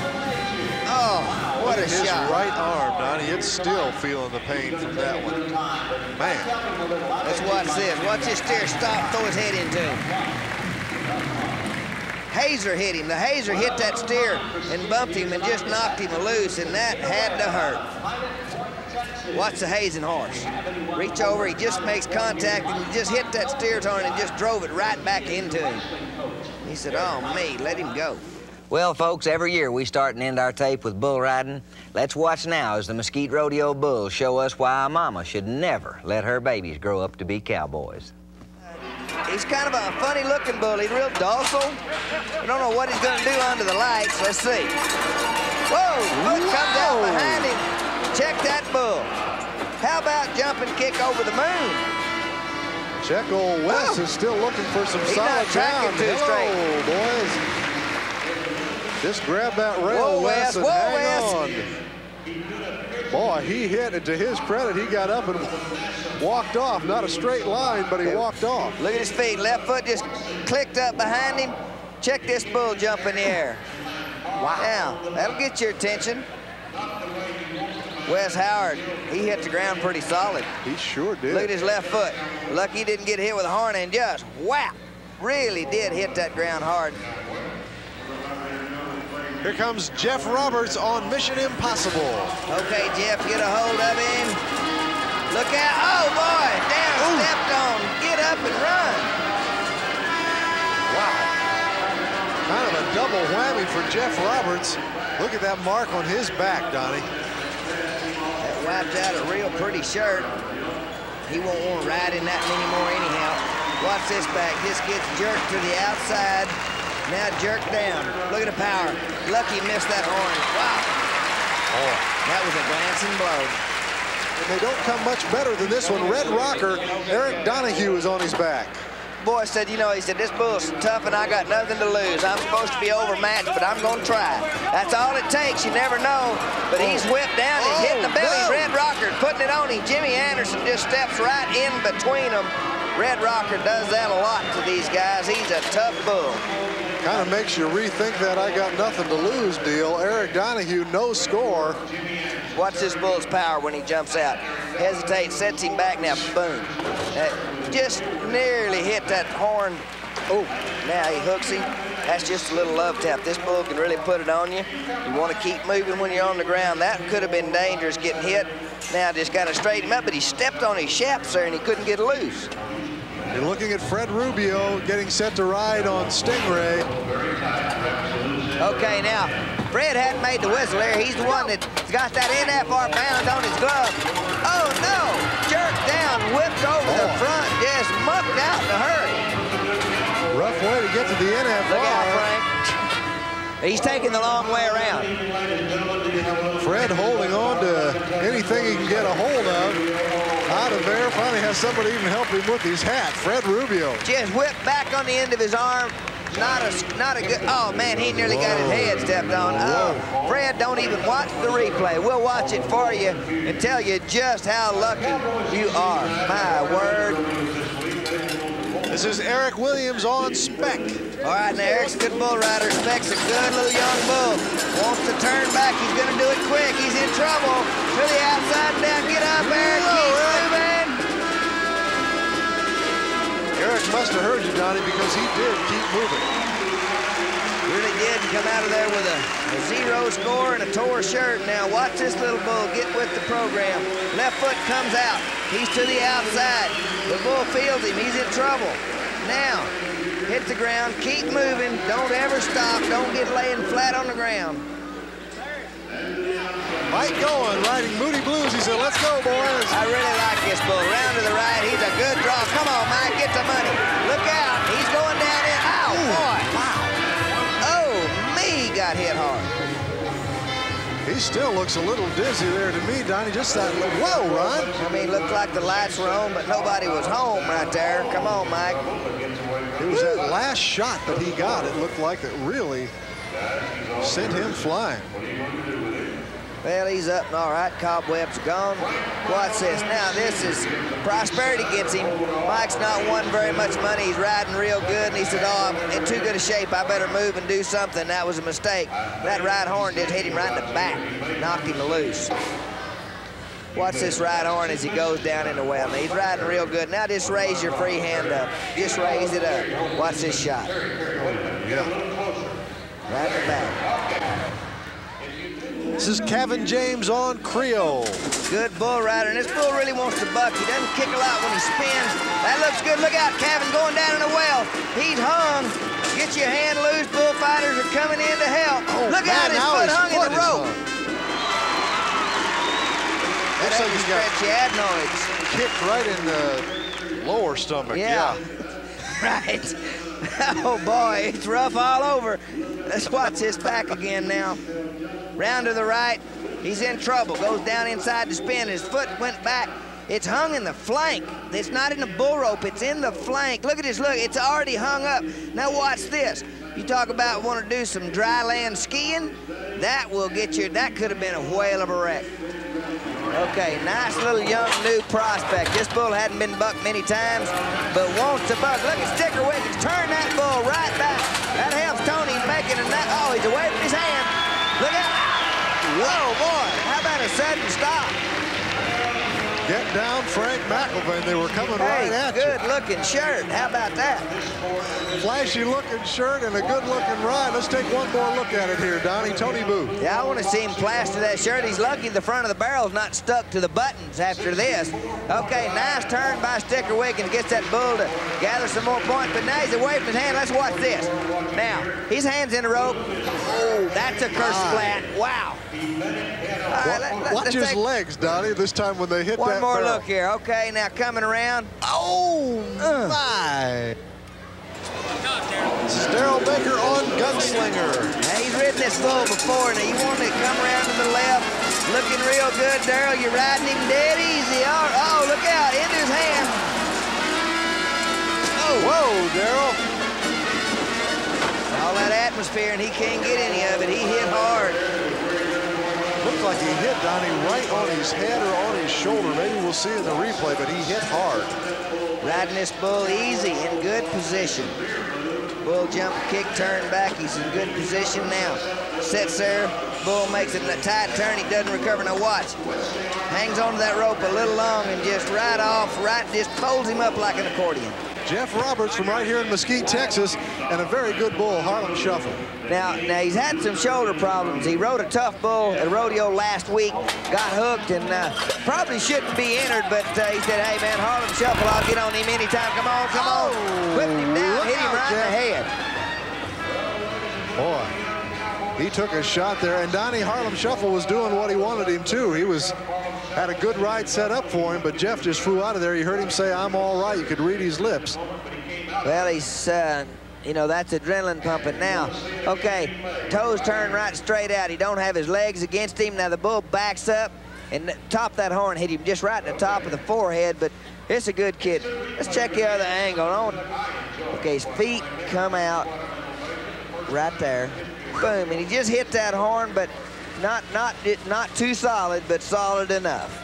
Oh, what a His shot. right arm, Donnie, it's still feeling the pain from that one. Man, Let's watch this. Watch this steer stop, throw his head into him. Hazer hit him. The Hazer hit that steer and bumped him and just knocked him loose, and that had to hurt. Watch the hazing horse. Reach over, he just makes contact and he just hit that steer's horn and just drove it right back into him. He said, oh, me, let him go. Well, folks, every year we start and end our tape with bull riding. Let's watch now as the Mesquite Rodeo Bulls show us why a mama should never let her babies grow up to be cowboys. He's kind of a funny looking bull. He's real docile. I don't know what he's gonna do under the lights. Let's see. Whoa, foot comes out behind him. Check that bull. How about jump and kick over the moon? Check old Wes is still looking for some He's solid not tracking ground. too straight. boys. Just grab that rail, Whoa, Wes, Wes. and Whoa, hang Wes. on. Boy, he hit it. To his credit, he got up and walked off. Not a straight line, but he walked off. Look at his feet. Left foot just clicked up behind him. Check this bull jump in the air. Wow. Now, that'll get your attention. Wes Howard, he hit the ground pretty solid. He sure did. Look at his left foot. Lucky he didn't get hit with a horn and just whap. Really did hit that ground hard. Here comes Jeff Roberts on Mission Impossible. Okay, Jeff, get a hold of him. Look out. Oh, boy. Down, Ooh. stepped on. Get up and run. Wow. Kind of a double whammy for Jeff Roberts. Look at that mark on his back, Donnie. That wiped out a real pretty shirt. He won't want to ride in that anymore anyhow. Watch this back. This gets jerked to the outside. Now jerked down. Look at the power. Lucky missed that horn. Wow. That was a glancing blow. And they don't come much better than this one. Red Rocker, Eric Donahue is on his back. Boy said, you know, he said, this bull's tough and I got nothing to lose. I'm supposed to be overmatched, but I'm going to try. That's all it takes. You never know. But he's whipped down. He's hitting the Oh, belly. no. Red Rocker putting it on him. Jimmy Anderson just steps right in between them. Red Rocker does that a lot to these guys. He's a tough bull. Kind of makes you rethink that I got nothing to lose deal. Eric Donahue, no score. Watch this bull's power when he jumps out. Hesitates, sets him back now, boom. That just nearly hit that horn. Oh, now he hooks him. That's just a little love tap. This bull can really put it on you. You want to keep moving when you're on the ground. That could have been dangerous getting hit. Now just got to straighten him up, but he stepped on his chaps there and he couldn't get loose. You're looking at Fred Rubio getting set to ride on Stingray. Okay, now, Fred hadn't made the whistle there. He's the one that's got that NFR bound on his glove. Oh, no! Jerked down, whipped over the Oh. front, just mucked out in a hurry. Rough way to get to the NFR. Look out, Frank. He's taking the long way around. Fred holding on to anything he can get a hold of. Out of there, finally has somebody even help him with his hat. Fred Rubio. Just whipped back on the end of his arm. Not a, not a good, oh man, he nearly got his head stepped on. Oh, Fred, don't even watch the replay. We'll watch it for you and tell you just how lucky you are. My word. This is Eric Williams on Speck. All right, now Eric's a good bull rider. Speck's a good little young bull. Wants to turn back. He's going to do it quick. He's in trouble. To the outside now. Get up, Eric. Keep Eric must have heard you, Donnie, because he did keep moving. Really did come out of there with a, a zero score and a tore shirt. Now watch this little bull get with the program. Left foot comes out. He's to the outside. The bull feels him. He's in trouble. Now, hit the ground. Keep moving. Don't ever stop. Don't get laying flat on the ground. Mike going, riding Moody Blues. He said, let's go, boys. I really like this bull. Round to the right. He's a good draw. Come on, Mike. Get the money. Look out. He's going down in. Oh, Ow, boy. Wow. Oh, me got hit hard. He still looks a little dizzy there to me, Donnie. Just that, whoa, Ron. I mean, looked like the lights were on, but nobody was home right there. Come on, Mike. It was that last shot that he got, it looked like that really sent him flying. Well, he's up and all right. Cobweb's gone. Watch this. Now, this is prosperity gets him. Mike's not won very much money. He's riding real good, and he said, oh, I'm in too good a shape. I better move and do something. That was a mistake. That right horn did hit him right in the back. Knocked him loose. Watch this right horn as he goes down in the well. Now, he's riding real good. Now just raise your free hand up. Just raise it up. Watch this shot. Yeah. Right in the back. This is Kevin James on Creole. Good bull rider, and this bull really wants to buck. He doesn't kick a lot when he spins. That looks good. Look out, Kevin going down in the well. He's hung. Get your hand loose. Bullfighters are coming in to help. Oh, Look Oh, man, out, his foot his hung foot in the rope. hung. That Looks like he got stretchy adenoids. kicked right in the lower stomach. Yeah. right. Oh, boy, it's rough all over. Let's watch this back again now. Round to the right. He's in trouble. Goes down inside the spin. His foot went back. It's hung in the flank. It's not in the bull rope. It's in the flank. Look at this. Look, it's already hung up. Now watch this. You talk about want to do some dry land skiing. That will get you. That could have been a whale of a wreck. Okay, nice little young new prospect. This bull hadn't been bucked many times, but wants to buck. Look at Sticker Wiggins. Turn that bull right back. That helps Tony making a net. Oh, he's away from his hand. Look out. Whoa, boy. How about a sudden stop? Get down Frank McElvain. They were coming Hey, right at good looking shirt. How about that? Flashy looking shirt and a good looking ride. Let's take one more look at it here, Donnie. Tony Booth. Yeah, I want to see him plaster that shirt. He's lucky the front of the barrel's not stuck to the buttons after this. Okay, nice turn by Sticker Wiggins. Gets that bull to gather some more points, but now he's away from his hand. Let's watch this. Now, his hand's in the rope. Oh, that's a curse flat. Wow. Right, let- Watch his take legs, Donnie, this time when they hit One that more barrel. look here. Okay, now coming around. Oh, Uh. my. Daryl Baker on Gunslinger. Now, he's ridden this bull before. Now, you want to come around to the left. Looking real good, Daryl. You're riding him dead easy. Oh, oh, look out. Into his hand. Oh, Whoa, Daryl. all that atmosphere, and he can't get any of it. He hit hard. Looked like he hit Donnie right on his head or on his shoulder. Maybe we'll see in the replay, but he hit hard. Riding this bull easy, in good position. Bull jump, kick, turn back. He's in good position now. Sits there. Bull makes it in a tight turn. He doesn't recover. Now watch. Hangs onto that rope a little long and just right off, right, just folds him up like an accordion. Jeff Roberts from right here in Mesquite, Texas, and a very good bull, Harlem Shuffle. Now, now he's had some shoulder problems. He rode a tough bull at rodeo last week, got hooked, and uh, probably shouldn't be entered. But uh, he said, "Hey man, Harlem Shuffle, I'll get on him anytime. Come on, come on!" Whipped him down, hit him out, right in the head. Boy, he took a shot there, and Donnie Harlem Shuffle was doing what he wanted him to. He was had a good ride set up for him, but Jeff just flew out of there. You heard him say, I'm all right. You could read his lips. Well, he's, uh, you know, that's adrenaline pumping now. Okay, toes turn right straight out. He don't have his legs against him. Now the bull backs up, and top that horn hit him just right in the top of the forehead, but it's a good kid. Let's check the other angle on. Okay, his feet come out right there. Boom, and he just hit that horn, but not, not, not too solid, but solid enough.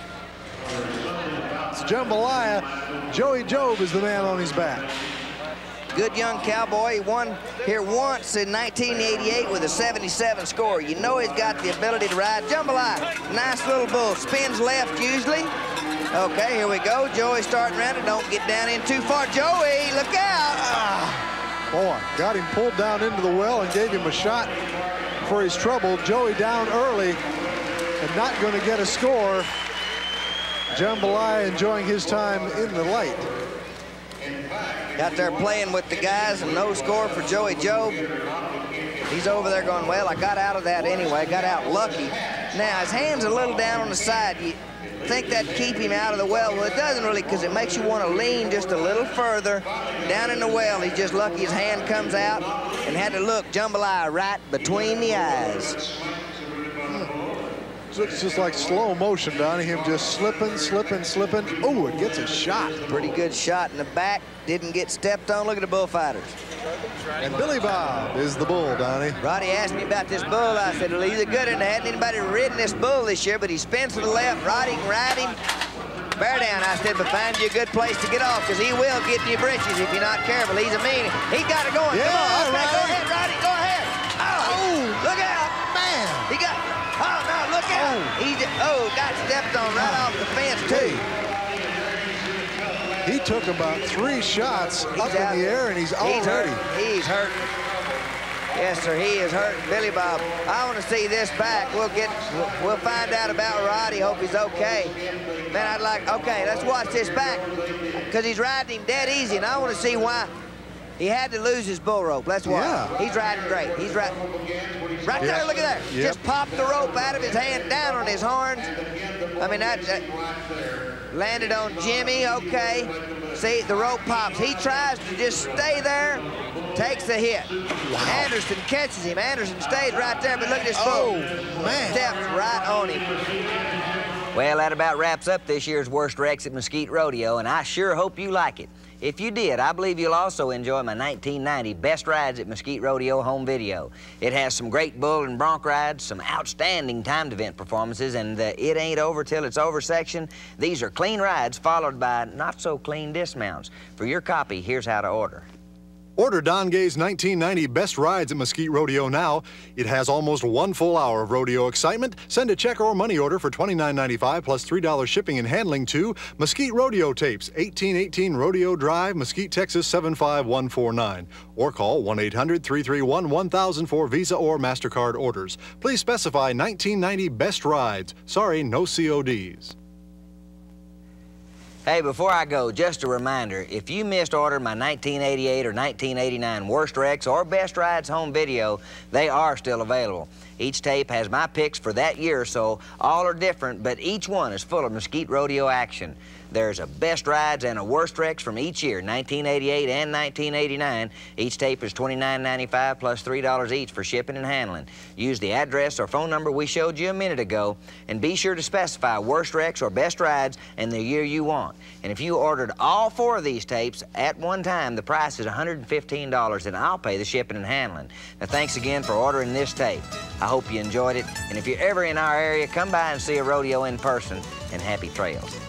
It's Jambalaya. Joey Job is the man on his back. Good young cowboy. He won here once in 1988 with a 77 score. You know he's got the ability to ride. Jambalaya, nice little bull. Spins left usually. Okay, here we go. Joey starting around it. Don't get down in too far. Joey, look out. Ah. Boy, got him pulled down into the well and gave him a shot for his trouble. Joey down early and not going to get a score. Jambalaya enjoying his time in the light. Out there playing with the guys and no score for Joey Job. He's over there going, well, I got out of that anyway. Got out lucky. Now, his hand's a little down on the side. You think that'd keep him out of the well. Well, it doesn't really because it makes you want to lean just a little further down in the well. He's just lucky his hand comes out and had to look Jambalaya right between the eyes. It's just like slow motion, Donnie. Him just slipping, slipping, slipping. Oh, it gets a shot. Pretty good shot in the back. Didn't get stepped on. Look at the bullfighters. And Billy Bob is the bull, Donnie. Roddy asked me about this bull. I said, well, he's a good one. There hadn't anybody ridden this bull this year, but he spins to the left, riding, riding. Bear down, I said, but find you a good place to get off, because he will get in your britches if you're not careful. He's a mean. He got it going. Yeah, Come on. Okay, go Roddy. ahead, Roddy. Go ahead. Oh. He oh, got stepped on right off the fence, too. He took about three shots up in the air, and he's He's already. hurt. He's hurt. Yes, sir. He is hurt. Billy Bob. I want to see this back. We'll get. We'll, we'll find out about Roddy. Hope he's okay. Man, I'd like. Okay, let's watch this back because he's riding him dead easy, and I want to see why. He had to lose his bull rope. Let's watch. Yeah. He's riding great. He's right. Right Yeah. there. Look at there. Yep. Just popped the rope out of his hand, down on his horns. I mean that. that landed on Jimmy. Okay. See, the rope pops. He tries to just stay there, takes the hit. Anderson catches him. Anderson stays right there, but look at this Oh, bull. man. Steps right on him. Well, that about wraps up this year's Worst Wrecks at Mesquite Rodeo, and I sure hope you like it. If you did, I believe you'll also enjoy my 1990 Best Rides at Mesquite Rodeo home video. It has some great bull and bronc rides, some outstanding timed event performances, and the It Ain't Over Till It's Over section. These are clean rides followed by not so clean dismounts. For your copy, here's how to order. Order Don Gay's 1990 Best Rides at Mesquite Rodeo now. It has almost one full hour of rodeo excitement. Send a check or money order for $29.95 plus $3 shipping and handling to Mesquite Rodeo Tapes, 1818 Rodeo Drive, Mesquite, Texas 75149. Or call 1 800 331 1000 for Visa or MasterCard orders. Please specify 1990 Best Rides. Sorry, no CODs. Hey, before I go, just a reminder, if you missed order my 1988 or 1989 Worst Wrecks or Best Rides home video, they are still available. Each tape has my picks for that year, so all are different, but each one is full of Mesquite Rodeo action. There's a best rides and a worst wrecks from each year, 1988 and 1989. Each tape is $29.95 plus $3 each for shipping and handling. Use the address or phone number we showed you a minute ago, and be sure to specify worst wrecks or best rides and the year you want. And if you ordered all four of these tapes at one time, the price is $115, and I'll pay the shipping and handling. Now, thanks again for ordering this tape. I hope you enjoyed it, and if you're ever in our area, come by and see a rodeo in person, and happy trails.